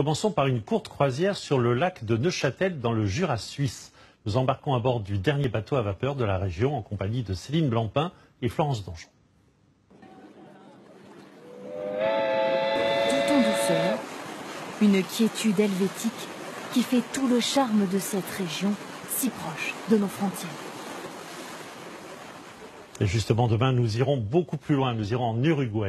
Commençons par une courte croisière sur le lac de Neuchâtel dans le Jura suisse. Nous embarquons à bord du dernier bateau à vapeur de la région en compagnie de Céline Blampin et Florence Donjon. Tout en douceur, une quiétude helvétique qui fait tout le charme de cette région si proche de nos frontières. Et justement, demain, nous irons beaucoup plus loin. Nous irons en Uruguay.